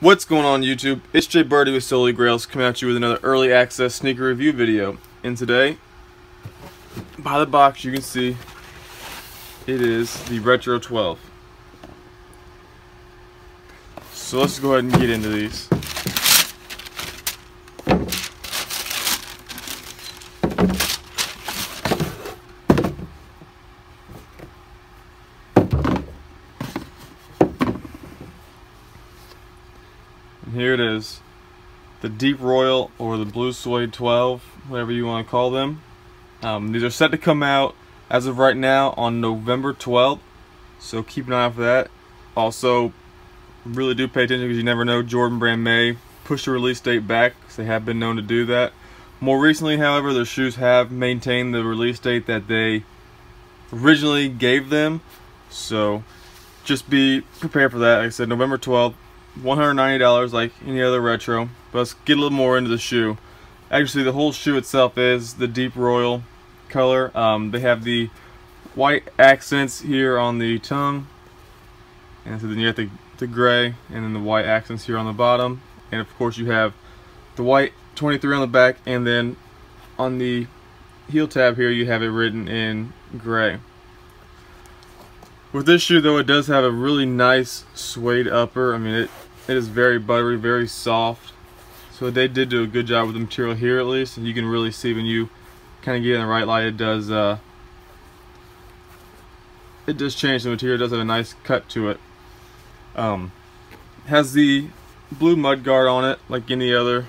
What's going on YouTube? It's Jay Birdie with SoleyGrailz coming at you with another early access sneaker review video. And today, by the box you can see it is the Retro 12. So let's go ahead and get into these. And here it is. The Deep Royal or the Blue Shade 12, whatever you want to call them. Um, these are set to come out as of right now on November 12th. So keep an eye out for that. Also, really do pay attention because you never know. Jordan Brand may push the release date back because they have been known to do that. More recently, however, their shoes have maintained the release date that they originally gave them. So just be prepared for that. Like I said, November 12th, $190 like any other retro. But let's get a little more into the shoe. Actually, the whole shoe itself is the deep royal color. Um, they have the white accents here on the tongue. And so then you have the, the gray and then the white accents here on the bottom. And of course you have the white 23 on the back and then on the heel tab here you have it written in gray. With this shoe though, it does have a really nice suede upper. I mean, it, it is very buttery, very soft. So they did do a good job with the material here at least. And you can really see when you kind of get in the right light, it does, uh, it does change the material. It does have a nice cut to it. Um, has the blue mud guard on it, like any other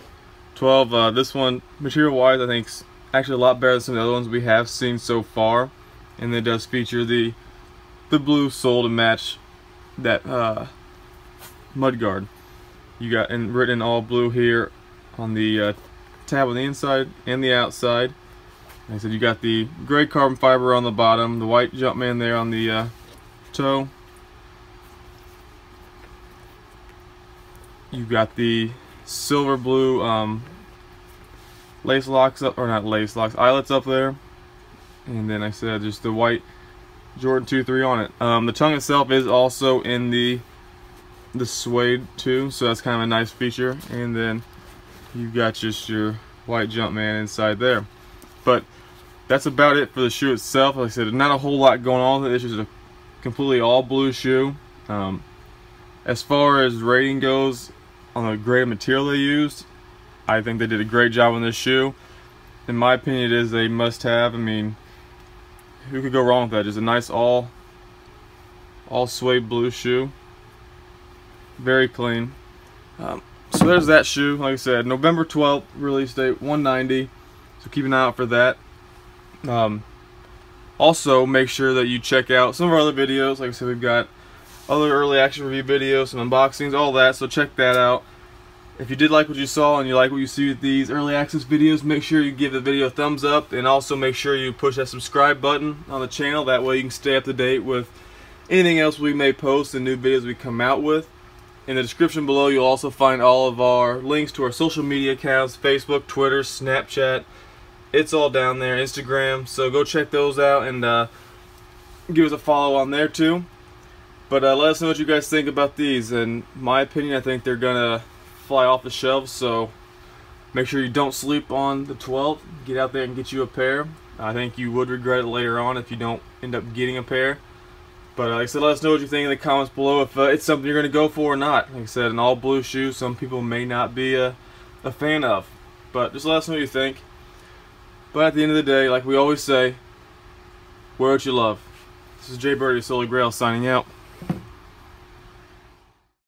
12. Uh, this one, material-wise, I think is actually a lot better than some of the other ones we have seen so far. And it does feature the the blue sole to match that uh, mud guard. You got and written in all blue here on the uh, tab on the inside and the outside. Like I said, you got the gray carbon fiber on the bottom, the white Jumpman there on the uh, toe. You've got the silver blue um, lace locks up, or not lace locks, eyelets up there. And then I said just the white Jordan 2-3 on it. Um, the tongue itself is also in the the suede too, so that's kind of a nice feature. And then you've got just your white Jumpman inside there. But that's about it for the shoe itself. Like I said, not a whole lot going on. It's just a completely all blue shoe. Um, as far as rating goes on the grade of material they used, I think they did a great job on this shoe. In my opinion, it is a must-have. I mean, who could go wrong with that? Just a nice all all suede blue shoe. Very clean. Um, so there's that shoe. Like I said, November 12th release date, 190. So keep an eye out for that. Um, also, make sure that you check out some of our other videos. Like I said, we've got other early action review videos, some unboxings, all that. So check that out. If you did like what you saw and you like what you see with these early access videos, make sure you give the video a thumbs up and also make sure you push that subscribe button on the channel. That way you can stay up to date with anything else we may post and new videos we come out with. In the description below, you'll also find all of our links to our social media accounts, Facebook, Twitter, Snapchat. It's all down there, Instagram. So go check those out and uh, give us a follow on there too. But uh, let us know what you guys think about these. In my opinion, I think they're going to fly off the shelves, so make sure you don't sleep on the 12th. Get out there and get you a pair. I think you would regret it later on if you don't end up getting a pair. But uh, like I said, let us know what you think in the comments below if uh, it's something you're going to go for or not. Like I said, an all blue shoe, some people may not be a, a fan of. But just let us know what you think. But at the end of the day, like we always say, wear what you love. This is Jay Birdie, Holy Grail, signing out.